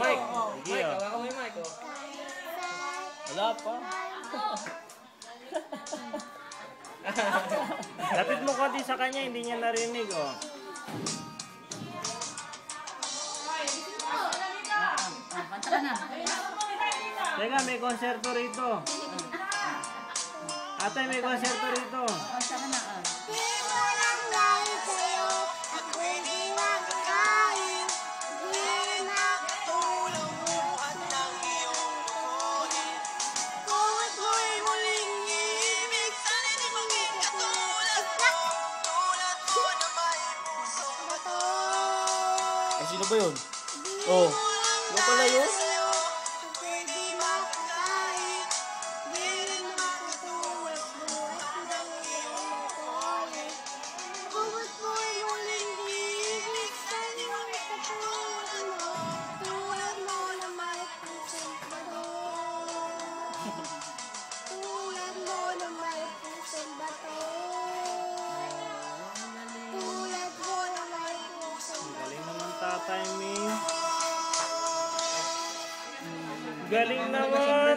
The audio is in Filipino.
mic. oh. Sige, Mike, oh. hawakan mo yung mic, oh. Wala pa. Lapit mo konti sa kanya, hindi niya narinig, oh. Kanta ka na. Teka, may konserto rito. Ate, may konserto rito. Kanta ka na. ah. Eh, sino ba yun? Oh. Ano pala yun? dahil sa'yo, tatay, mi. Galing naman.